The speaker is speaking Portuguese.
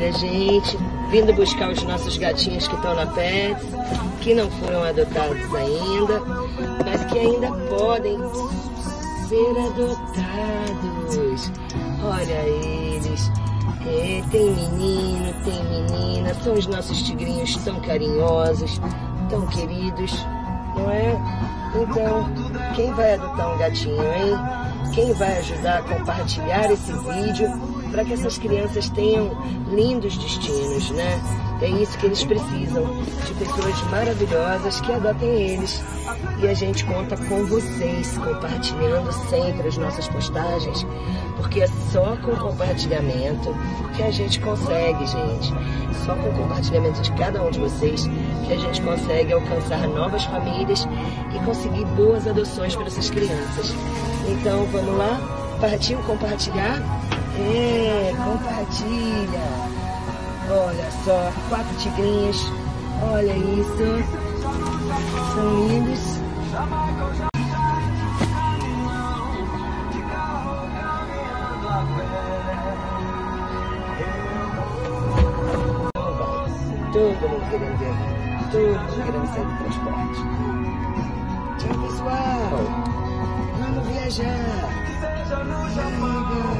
Olha, gente, vindo buscar os nossos gatinhos que estão na Pets, que não foram adotados ainda, mas que ainda podem ser adotados. Olha eles. É, tem menino, tem menina, são os nossos tigrinhos tão carinhosos, tão queridos, não é? Então, quem vai adotar um gatinho, hein? Quem vai ajudar a compartilhar esse vídeo para que essas crianças tenham lindos destinos, né? É isso que eles precisam, de pessoas maravilhosas que adotem eles. E a gente conta com vocês, compartilhando sempre as nossas postagens, porque é só com compartilhamento que a gente consegue, gente. Só com o compartilhamento de cada um de vocês que a gente consegue alcançar novas famílias e conseguir boas adoções para essas crianças. Então, vamos lá? Partiu compartilhar? Compartilha. Olha só, quatro tigrinhos. Olha isso. São lindos. Todo mundo querendo viajar. Todo mundo querendo sair do transporte. Tchau, pessoal. Vamos viajar. Chega.